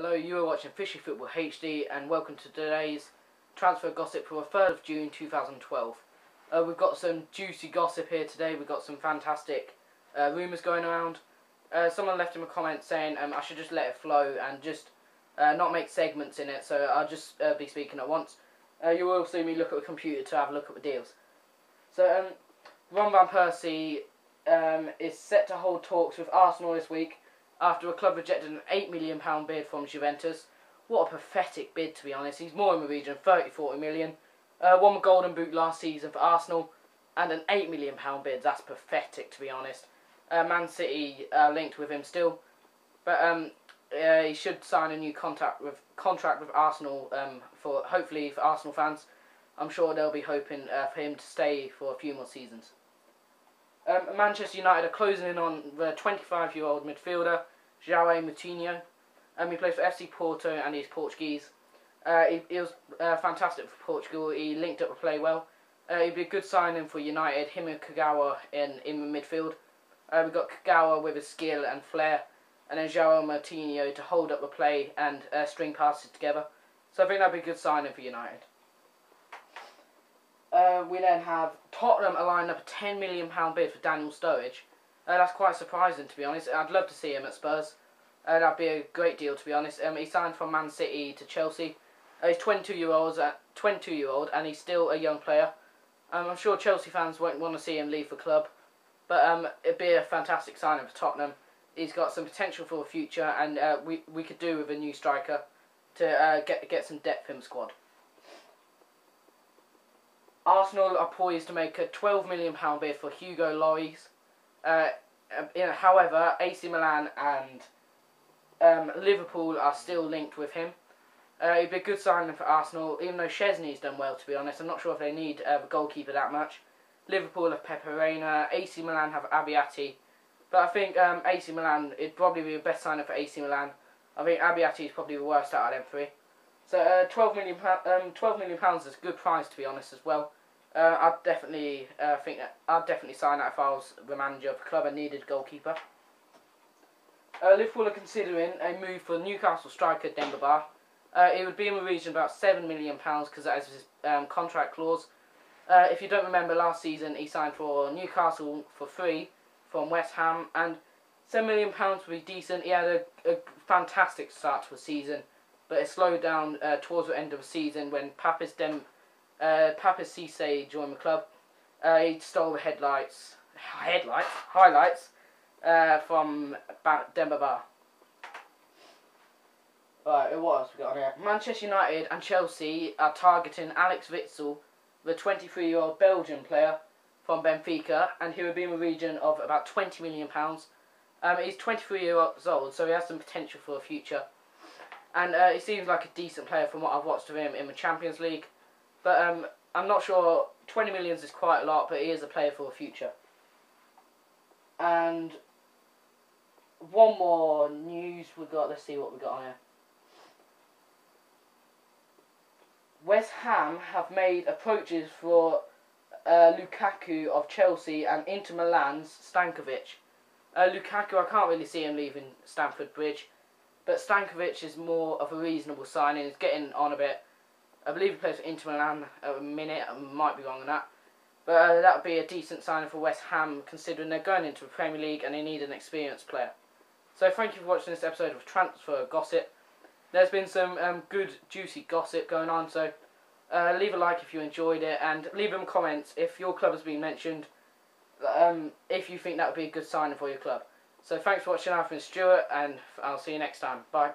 Hello, you are watching Fishy Football HD and welcome to today's transfer gossip for the 3rd of June 2012. Uh, we've got some juicy gossip here today, we've got some fantastic uh, rumours going around. Uh, someone left him a comment saying um, I should just let it flow and just uh, not make segments in it, so I'll just uh, be speaking at once. Uh, you will see me look at the computer to have a look at the deals. So, um, Ron Van Persie um, is set to hold talks with Arsenal this week after a club rejected an £8 million bid from Juventus. What a pathetic bid, to be honest. He's more in the region, 30 40 million. Uh, won the Golden Boot last season for Arsenal, and an £8 million bid. That's pathetic, to be honest. Uh, Man City uh, linked with him still, but um, uh, he should sign a new contract with contract with Arsenal um, for hopefully for Arsenal fans. I'm sure they'll be hoping uh, for him to stay for a few more seasons. Um, Manchester United are closing in on the 25-year-old midfielder, João Moutinho. Um, he plays for FC Porto and he's Portuguese. Uh, he, he, was uh, fantastic for Portugal. He linked up the play well. Uh, he'd be a good signing for United. Him and Kagawa in, in the midfield. Uh, we've got Kagawa with his skill and flair. And then João Moutinho to hold up the play and uh, string passes together. So I think that'd be a good signing for United. Uh, we then have Tottenham are lining up a £10 million bid for Daniel Sturridge. Uh, that's quite surprising, to be honest. I'd love to see him at Spurs. Uh, that'd be a great deal, to be honest. Um, he signed from Man City to Chelsea. Uh, he's 22 year old, uh, 22 year old, and he's still a young player. Um, I'm sure Chelsea fans won't want to see him leave the club, but um, it'd be a fantastic signing for Tottenham. He's got some potential for the future, and uh, we we could do with a new striker to uh, get get some depth in the squad. Arsenal are poised to make a £12 million bid for Hugo Lloris. Uh, uh however, AC Milan and um, Liverpool are still linked with him. Uh, it'd be a good signing for Arsenal, even though Szczesny's done well, to be honest. I'm not sure if they need uh, the goalkeeper that much. Liverpool have Pepe Reina, AC Milan have Abbiati. But I think um, AC Milan, it'd probably be the best signing for AC Milan. I think Abbiati is probably the worst out of them three. So uh, 12 million, um, 12 million pounds is a good price, to be honest, as well. Uh, I'd definitely uh, think that I'd definitely sign that if I was the manager of the club and needed goalkeeper. Uh, Liverpool are considering a move for Newcastle striker Demba Ba. Uh, it would be in the region of about seven million pounds because that is his um, contract clause. Uh, if you don't remember, last season he signed for Newcastle for free from West Ham, and seven million pounds would be decent. He had a, a fantastic start to the season, but it slowed down uh, towards the end of the season when Papis Dem uh, Papa Cisse joined the club. Uh, he stole the headlights, headlights, highlights uh, from Demba Ba. Right, what else we got on here? Manchester United and Chelsea are targeting Alex Witsel, the 23-year-old Belgian player from Benfica, and he will be in the region of about 20 million pounds. Um, he's 23 years old, so he has some potential for a future. And uh, he seems like a decent player from what I've watched of him in the Champions League. But um, I'm not sure. 20 millions is quite a lot, but he is a player for the future. And one more news we got. Let's see what we got on here. West Ham have made approaches for uh, Lukaku of Chelsea and Inter Milan's Stankovic. Uh, Lukaku, I can't really see him leaving Stamford Bridge, but Stankovic is more of a reasonable signing. He's getting on a bit. I believe he plays for Inter Milan at a minute. I might be wrong on that. But uh, that would be a decent signing for West Ham, considering they're going into the Premier League and they need an experienced player. So thank you for watching this episode of Transfer Gossip. There's been some um, good, juicy gossip going on, so uh, leave a like if you enjoyed it, and leave them comments if your club has been mentioned, um, if you think that would be a good signing for your club. So thanks for watching, I've been Stuart, and I'll see you next time. Bye.